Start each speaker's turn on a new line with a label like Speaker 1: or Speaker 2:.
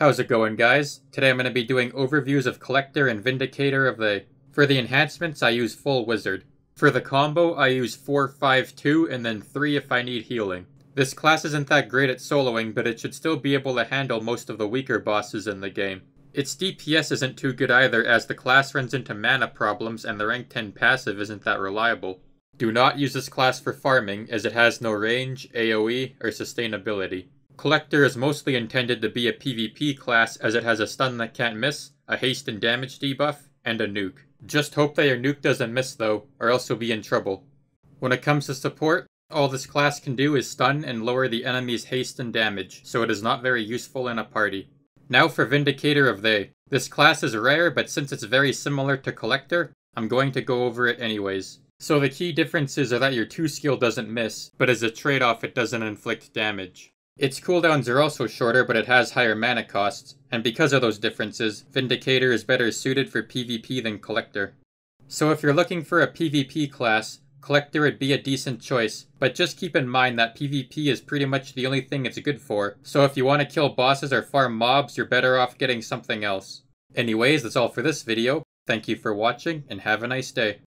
Speaker 1: How's it going guys? Today I'm going to be doing overviews of Collector and Vindicator of They... For the enhancements I use Full Wizard. For the combo I use 4-5-2 and then 3 if I need healing. This class isn't that great at soloing but it should still be able to handle most of the weaker bosses in the game. Its DPS isn't too good either as the class runs into mana problems and the rank 10 passive isn't that reliable. Do not use this class for farming as it has no range, AoE, or sustainability. Collector is mostly intended to be a PvP class as it has a stun that can't miss, a haste and damage debuff, and a nuke. Just hope that your nuke doesn't miss though, or else you'll be in trouble. When it comes to support, all this class can do is stun and lower the enemy's haste and damage, so it is not very useful in a party. Now for Vindicator of They. This class is rare, but since it's very similar to Collector, I'm going to go over it anyways. So the key differences are that your 2 skill doesn't miss, but as a trade-off it doesn't inflict damage. Its cooldowns are also shorter, but it has higher mana costs, and because of those differences, Vindicator is better suited for PvP than Collector. So if you're looking for a PvP class, Collector would be a decent choice, but just keep in mind that PvP is pretty much the only thing it's good for, so if you want to kill bosses or farm mobs, you're better off getting something else. Anyways, that's all for this video. Thank you for watching, and have a nice day.